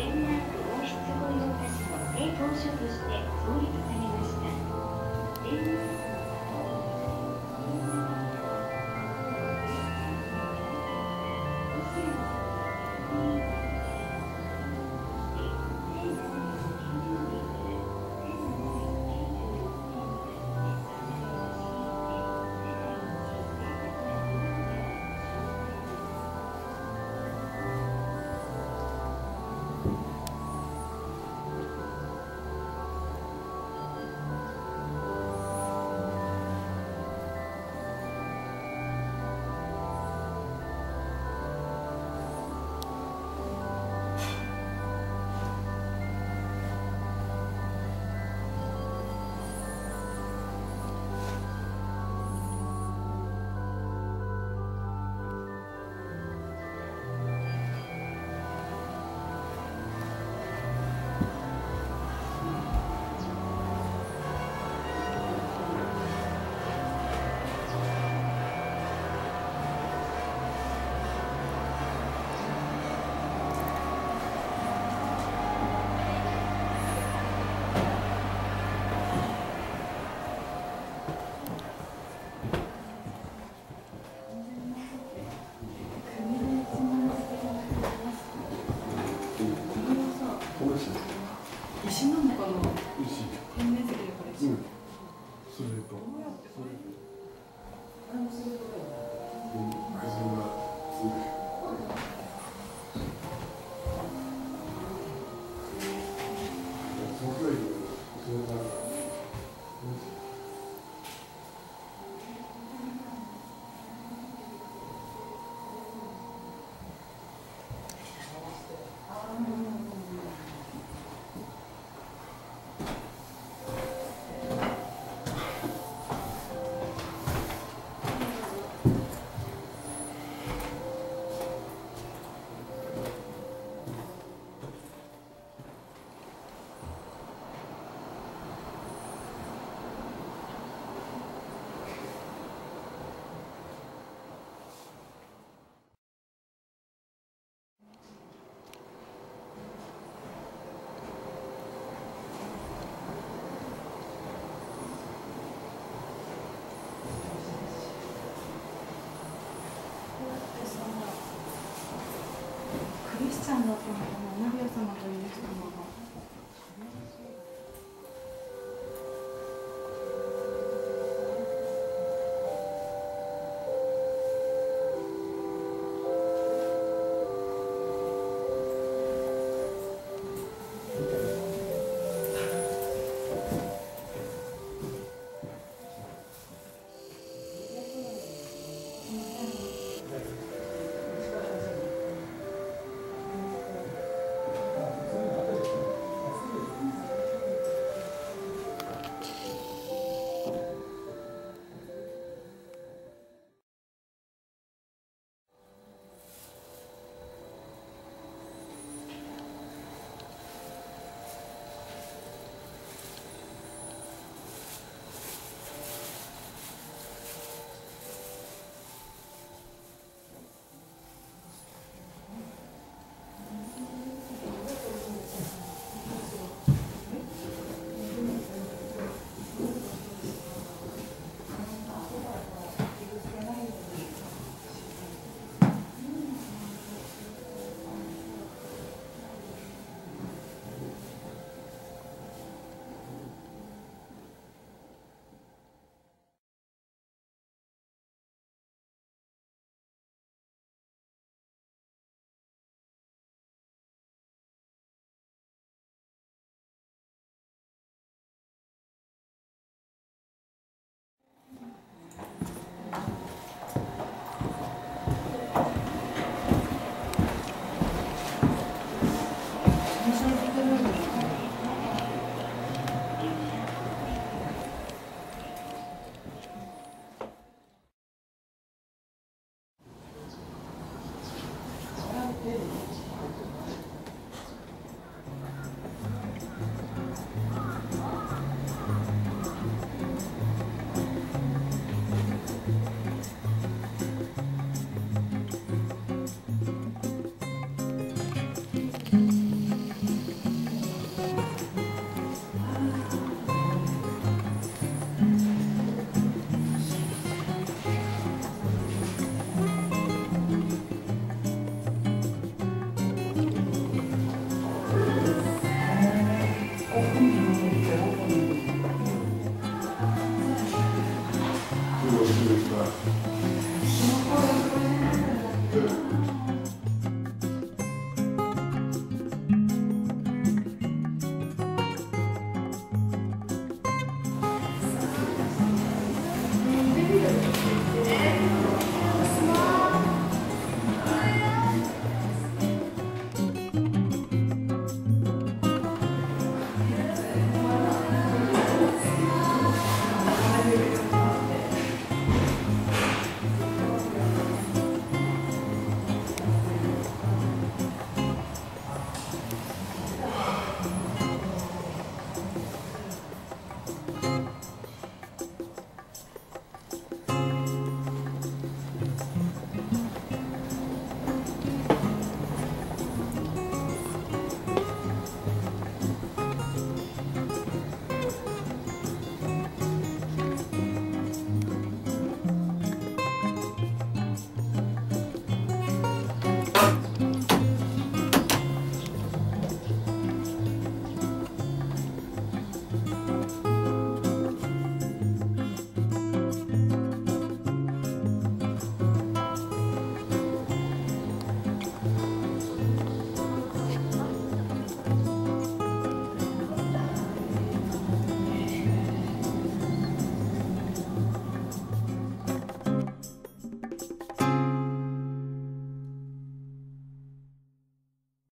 全覧王室御用達の低当所として創立されました。石なのかな石天然石だから石、うん、それとそれあそれとうん、それがすごい様のナビ様という人様が。